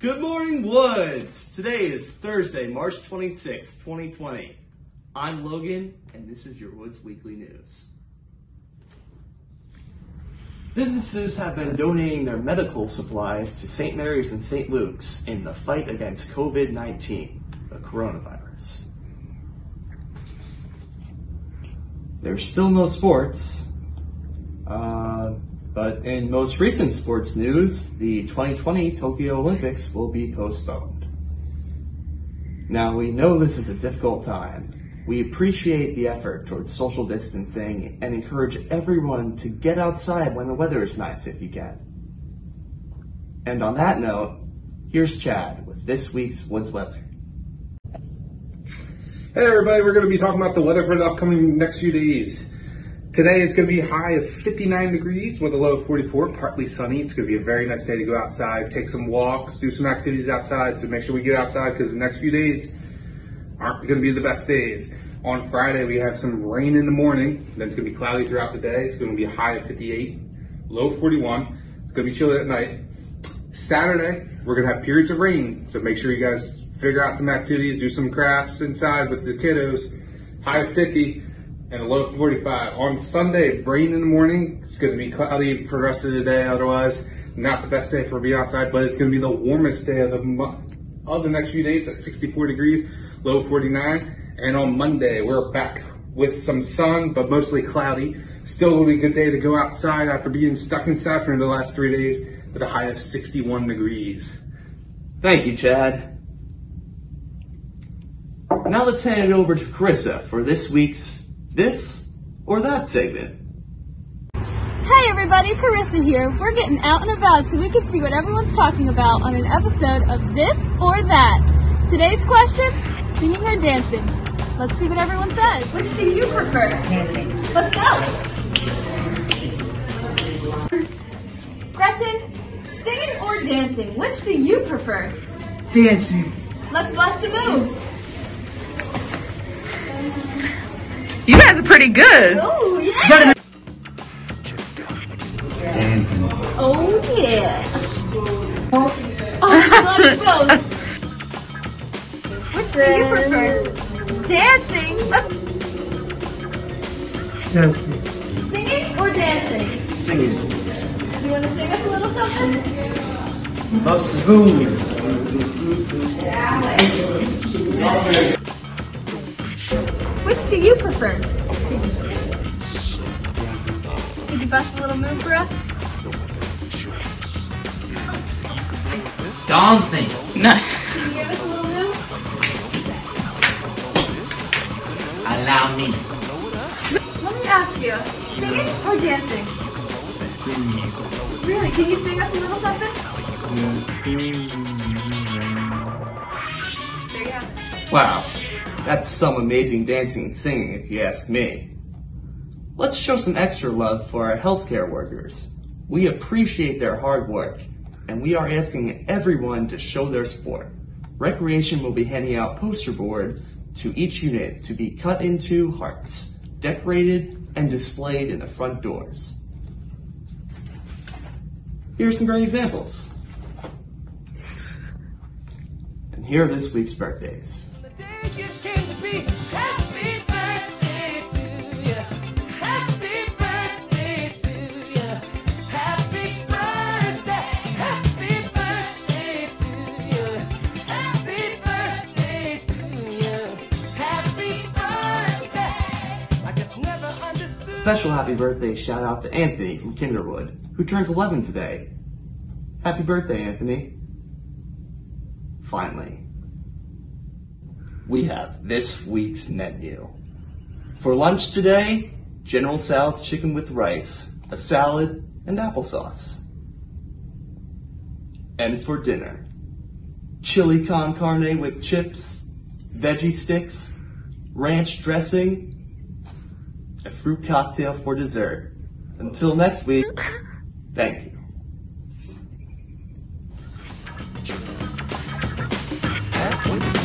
Good morning, Woods! Today is Thursday, March 26, 2020. I'm Logan, and this is your Woods Weekly News. Businesses have been donating their medical supplies to St. Mary's and St. Luke's in the fight against COVID 19, the coronavirus. There's still no sports, but in most recent sports news, the 2020 Tokyo Olympics will be postponed. Now we know this is a difficult time. We appreciate the effort towards social distancing and encourage everyone to get outside when the weather is nice if you can. And on that note, here's Chad with this week's Woods Weather. Hey everybody, we're going to be talking about the weather for the upcoming next few days. Today it's going to be a high of 59 degrees with a low of 44, partly sunny. It's going to be a very nice day to go outside, take some walks, do some activities outside. So make sure we get outside because the next few days aren't going to be the best days. On Friday we have some rain in the morning, then it's going to be cloudy throughout the day. It's going to be a high of 58, low 41. It's going to be chilly at night. Saturday we're going to have periods of rain, so make sure you guys figure out some activities, do some crafts inside with the kiddos. High of 50 and a low 45. On Sunday, rain in the morning. It's going to be cloudy for the rest of the day. Otherwise, not the best day for being outside, but it's going to be the warmest day of the month of the next few days at 64 degrees, low 49. And on Monday, we're back with some sun, but mostly cloudy. Still a good day to go outside after being stuck inside for the last three days with a high of 61 degrees. Thank you, Chad. Now let's hand it over to Carissa for this week's This or That segment. Hey everybody, Carissa here. We're getting out and about so we can see what everyone's talking about on an episode of This or That. Today's question, singing or dancing? Let's see what everyone says. Which do you prefer? Dancing. Let's go. Gretchen, singing or dancing? Which do you prefer? Dancing. Let's bust a move. You guys are pretty good. Oh yeah. Dancing. Oh yeah. Oh, she loves both. Which do you prefer? Dancing. Let's Dancing. singing or dancing. Singing. Do you want to sing us a little something? Bust a move. Which do you prefer? Could you bust a little move for us? Dancing. No. Can you give us a little move? Allow me. Let me ask you, singing or dancing? Really? Can you sing us a little something? There you have it. Wow, that's some amazing dancing and singing if you ask me. Let's show some extra love for our healthcare workers. We appreciate their hard work, and we are asking everyone to show their support. Recreation will be handing out poster board to each unit to be cut into hearts, decorated, and displayed in the front doors. Here are some great examples. And here are this week's birthdays. Special happy birthday shout out to Anthony from Kinderwood, who turns 11 today. Happy birthday, Anthony. Finally, we have this week's menu. For lunch today, General Tso's chicken with rice, a salad, and applesauce. And for dinner, chili con carne with chips, veggie sticks, ranch dressing, a fruit cocktail for dessert. Until next week, thank you. That's